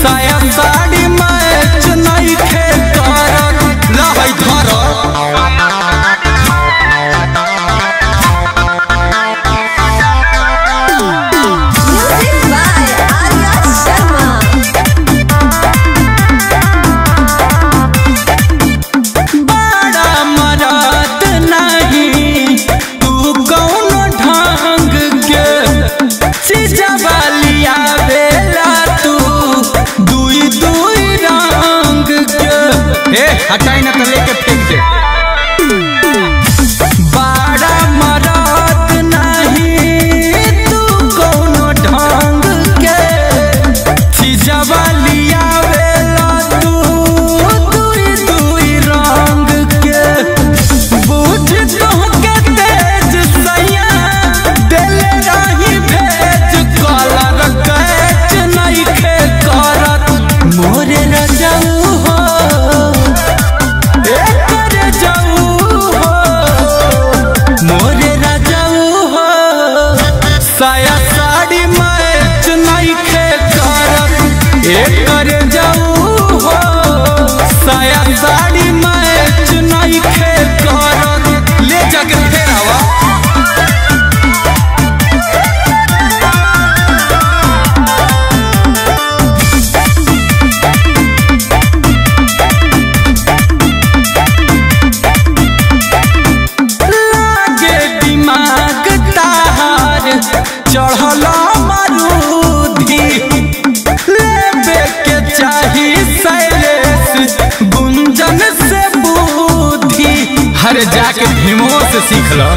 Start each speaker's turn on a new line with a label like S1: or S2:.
S1: Sayang tak ए हटाई ना तो लेके फेंक दे। साड़ी सीख लो